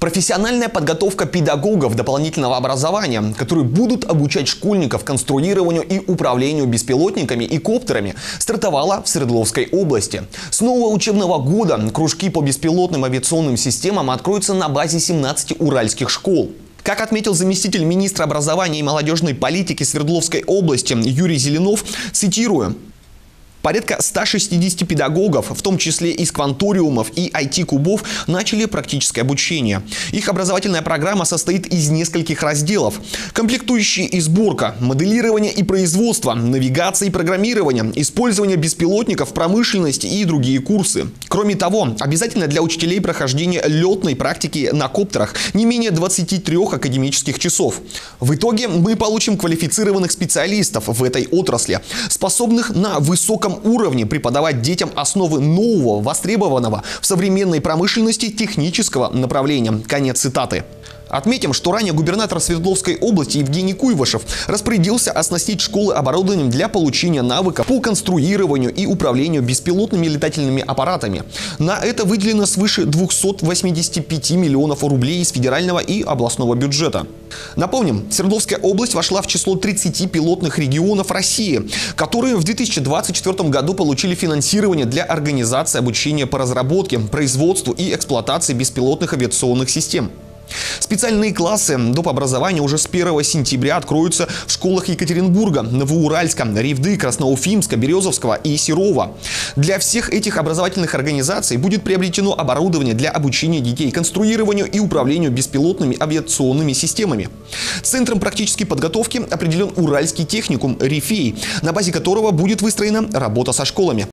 Профессиональная подготовка педагогов дополнительного образования, которые будут обучать школьников конструированию и управлению беспилотниками и коптерами, стартовала в Свердловской области. С нового учебного года кружки по беспилотным авиационным системам откроются на базе 17 уральских школ. Как отметил заместитель министра образования и молодежной политики Свердловской области Юрий Зеленов, цитирую, Порядка 160 педагогов, в том числе из кванториумов и IT-кубов, начали практическое обучение. Их образовательная программа состоит из нескольких разделов. Комплектующие и сборка, моделирование и производство, навигация и программирование, использование беспилотников в промышленности и другие курсы. Кроме того, обязательно для учителей прохождение летной практики на коптерах не менее 23 академических часов. В итоге мы получим квалифицированных специалистов в этой отрасли, способных на высоком высоком уровне преподавать детям основы нового, востребованного в современной промышленности технического направления. Конец цитаты. Отметим, что ранее губернатор Свердловской области Евгений Куйвашев распорядился оснастить школы оборудованием для получения навыка по конструированию и управлению беспилотными летательными аппаратами. На это выделено свыше 285 миллионов рублей из федерального и областного бюджета. Напомним, Свердловская область вошла в число 30 пилотных регионов России, которые в 2024 году получили финансирование для организации обучения по разработке, производству и эксплуатации беспилотных авиационных систем. Специальные классы доп. образования уже с 1 сентября откроются в школах Екатеринбурга, Новоуральска, Ревды, Красноуфимска, Березовского и Серова. Для всех этих образовательных организаций будет приобретено оборудование для обучения детей конструированию и управлению беспилотными авиационными системами. Центром практической подготовки определен Уральский техникум «Рифей», на базе которого будет выстроена работа со школами.